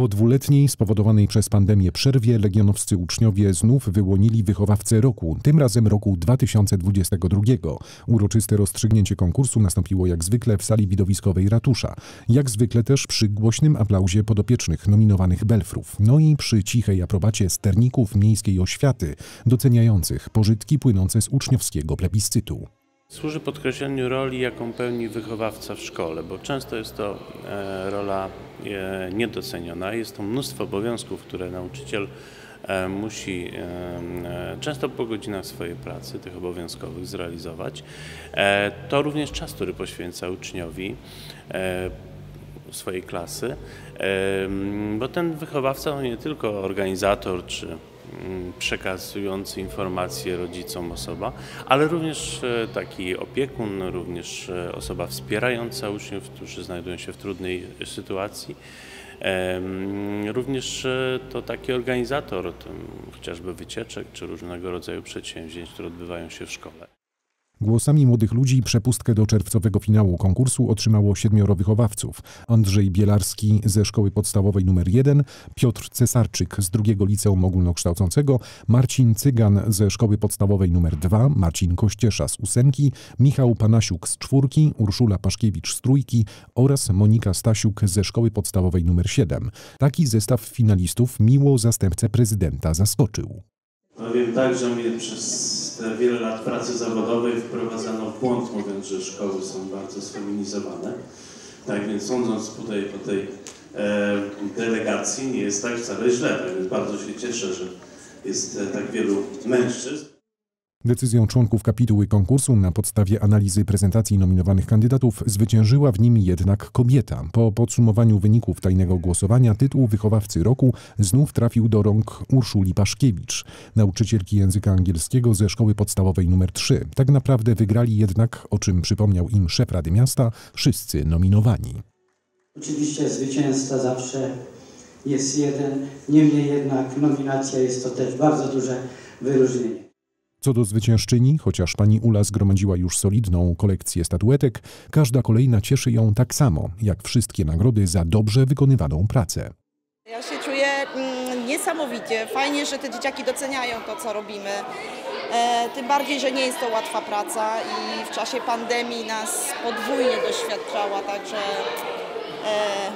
Po dwuletniej, spowodowanej przez pandemię przerwie, legionowscy uczniowie znów wyłonili wychowawcę roku, tym razem roku 2022. Uroczyste rozstrzygnięcie konkursu nastąpiło jak zwykle w sali widowiskowej ratusza. Jak zwykle też przy głośnym aplauzie podopiecznych nominowanych belfrów. No i przy cichej aprobacie sterników miejskiej oświaty, doceniających pożytki płynące z uczniowskiego plebiscytu. Służy podkreśleniu roli, jaką pełni wychowawca w szkole, bo często jest to e, rola niedoceniona. Jest to mnóstwo obowiązków, które nauczyciel e, musi często po godzinach swojej pracy, tych obowiązkowych, zrealizować. To również czas, który poświęca uczniowi swojej klasy, bo ten wychowawca to nie tylko organizator czy przekazujący informacje rodzicom osoba, ale również e, taki opiekun, również e, osoba wspierająca uczniów, którzy znajdują się w trudnej sytuacji. Również e, to taki organizator chociażby wycieczek czy różnego rodzaju przedsięwzięć, które odbywają się w szkole. Głosami młodych ludzi przepustkę do czerwcowego finału konkursu otrzymało siedmioro wychowawców. Andrzej Bielarski ze szkoły podstawowej nr 1, Piotr Cesarczyk z drugiego liceum ogólnokształcącego, Marcin Cygan ze szkoły podstawowej nr 2, Marcin Kościesza z ósemki, Michał Panasiuk z czwórki, Urszula Paszkiewicz z trójki oraz Monika Stasiuk ze szkoły podstawowej nr 7. Taki zestaw finalistów miło zastępcę prezydenta zaskoczył. Powiem tak, że mnie przez te wiele lat pracy zawodowej wprowadzano w błąd, mówiąc, że szkoły są bardzo sfeminizowane. Tak więc sądząc tutaj po tej e, delegacji nie jest tak wcale źle. Tak więc bardzo się cieszę, że jest e, tak wielu mężczyzn. Decyzją członków kapituły konkursu na podstawie analizy prezentacji nominowanych kandydatów zwyciężyła w nim jednak kobieta. Po podsumowaniu wyników tajnego głosowania tytuł wychowawcy roku znów trafił do rąk Urszuli Paszkiewicz, nauczycielki języka angielskiego ze szkoły podstawowej nr 3. Tak naprawdę wygrali jednak, o czym przypomniał im szef Rady Miasta, wszyscy nominowani. Oczywiście zwycięzca zawsze jest jeden, niemniej jednak nominacja jest to też bardzo duże wyróżnienie. Co do zwyciężczyni, chociaż pani Ula zgromadziła już solidną kolekcję statuetek, każda kolejna cieszy ją tak samo, jak wszystkie nagrody za dobrze wykonywaną pracę. Ja się czuję mm, niesamowicie. Fajnie, że te dzieciaki doceniają to, co robimy. E, tym bardziej, że nie jest to łatwa praca i w czasie pandemii nas podwójnie doświadczała, także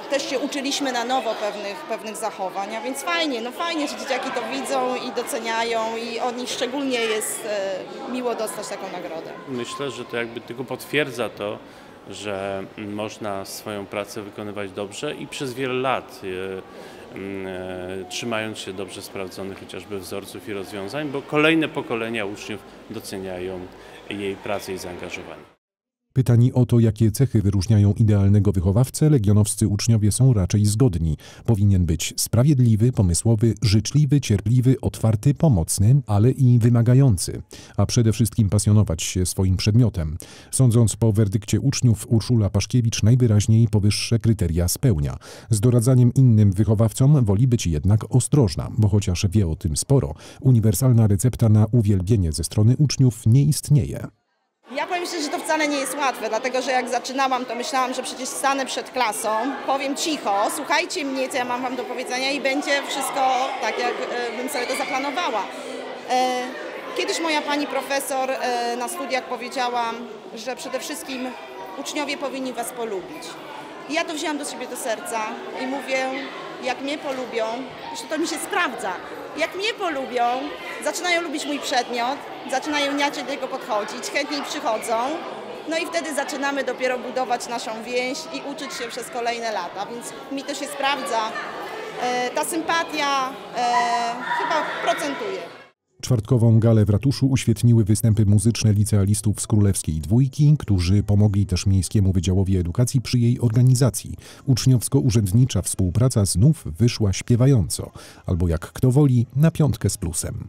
też się uczyliśmy na nowo pewnych, pewnych zachowań, a więc fajnie, no fajnie, że dzieciaki to widzą i doceniają i od nich szczególnie jest e, miło dostać taką nagrodę. Myślę, że to jakby tylko potwierdza to, że można swoją pracę wykonywać dobrze i przez wiele lat, e, trzymając się dobrze sprawdzonych chociażby wzorców i rozwiązań, bo kolejne pokolenia uczniów doceniają jej pracę i zaangażowanie. Pytani o to, jakie cechy wyróżniają idealnego wychowawcę, legionowscy uczniowie są raczej zgodni. Powinien być sprawiedliwy, pomysłowy, życzliwy, cierpliwy, otwarty, pomocny, ale i wymagający, a przede wszystkim pasjonować się swoim przedmiotem. Sądząc po werdykcie uczniów, Urszula Paszkiewicz najwyraźniej powyższe kryteria spełnia. Z doradzaniem innym wychowawcom woli być jednak ostrożna, bo chociaż wie o tym sporo, uniwersalna recepta na uwielbienie ze strony uczniów nie istnieje. Ja powiem że to wcale nie jest łatwe, dlatego że jak zaczynałam, to myślałam, że przecież stanę przed klasą, powiem cicho, słuchajcie mnie, co ja mam wam do powiedzenia i będzie wszystko tak, jak e, bym sobie to zaplanowała. E, kiedyś moja pani profesor e, na studiach powiedziała, że przede wszystkim uczniowie powinni was polubić. I ja to wzięłam do siebie do serca i mówię, jak mnie polubią, zresztą to mi się sprawdza, jak mnie polubią, zaczynają lubić mój przedmiot, zaczynają inaczej do niego podchodzić, chętniej przychodzą, no i wtedy zaczynamy dopiero budować naszą więź i uczyć się przez kolejne lata, więc mi to się sprawdza. E, ta sympatia e, chyba procentuje. Czwartkową galę w ratuszu uświetniły występy muzyczne licealistów z Królewskiej Dwójki, którzy pomogli też Miejskiemu Wydziałowi Edukacji przy jej organizacji. Uczniowsko-urzędnicza współpraca znów wyszła śpiewająco, albo jak kto woli, na piątkę z plusem.